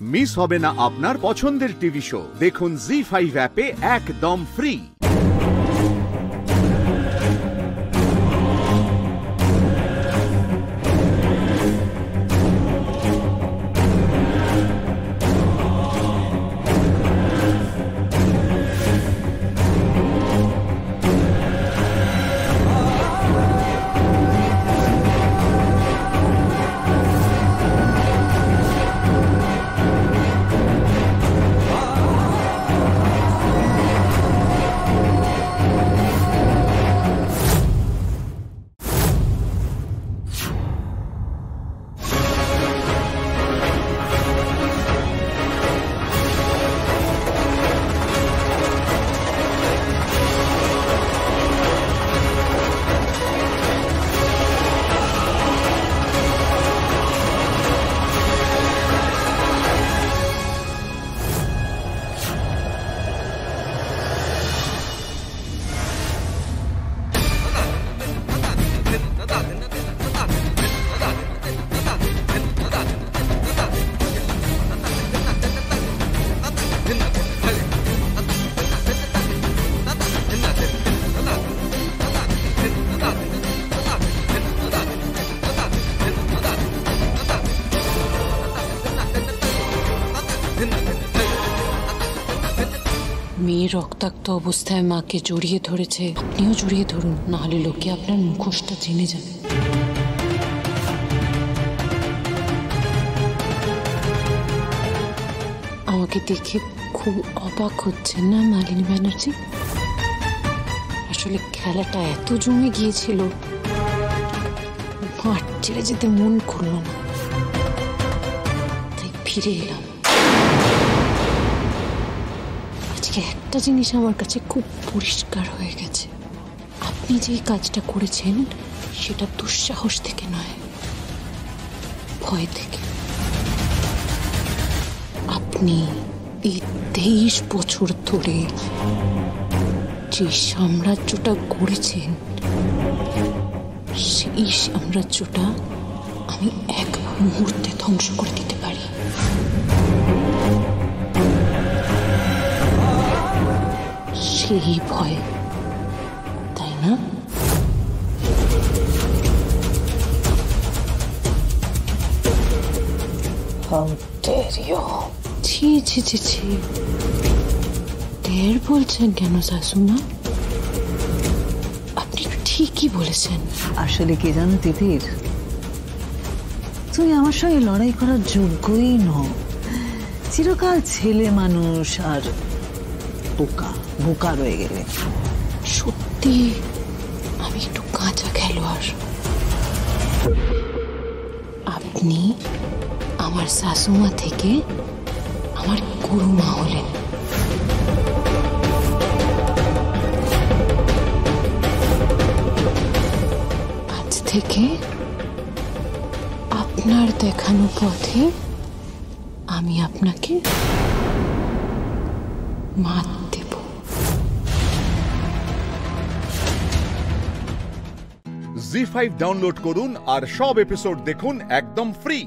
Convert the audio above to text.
Miss হবে না আপনার পছন্দের টিভি শো। দেখুন জি ফাইভ অ্যাপে একদম ফ্রি মেয়ে রক্তাক্ত অবস্থায় মাকে জড়িয়ে ধরেছে। আপনিও জড়িয়ে ধরুন, নাহলে লোকে আপনার মুখোশটা জেনে যাবে। আমাকে দেখে খুব অবাক হচ্ছেন না মালিনী ব্যানার্জি? আসলে খেলাটা এত জমে গিয়েছিল মাঠ ছেড়ে যেতে মন করল না। তাই ফিরে এলাম। আজকে একটা জিনিস আমার কাছে খুব পরিষ্কার হয়ে গেছে। আপনি যে কাজটা করেছেন, সেটা দুঃসাহস থেকে নয়, ভয় থেকে। আপনি এই তেইশ বছর ধরে যে সাম্রাজ্যটা গড়েছেন, সেই সাম্রাজ্যটা আমি এক মুহূর্তে ধ্বংস করে দিতে পারি। সেই ভয় তাই না ছি ছি ছি ছি টের বলছেন কেন শাশুমা আপনি ঠিকই বলেছেন আসলে কি জানো তিতির তুমি আমার সঙ্গে লড়াই করার যোগ্যই নও চিরকাল ছেলে মানুষ আর বোকা বোকা রয়ে গেলে। সত্যি, আমি একটু কাঁচা খেলোয়াড়। আপনি আমার শাশুমা থেকে আমার গুরুমা হলেন। আজ থেকে আপনার দেখানো পথে আমি আপনাকে মাত দেব জি ফাইভ ডাউনলোড করুন আর সব এপিসোড দেখুন একদম ফ্রি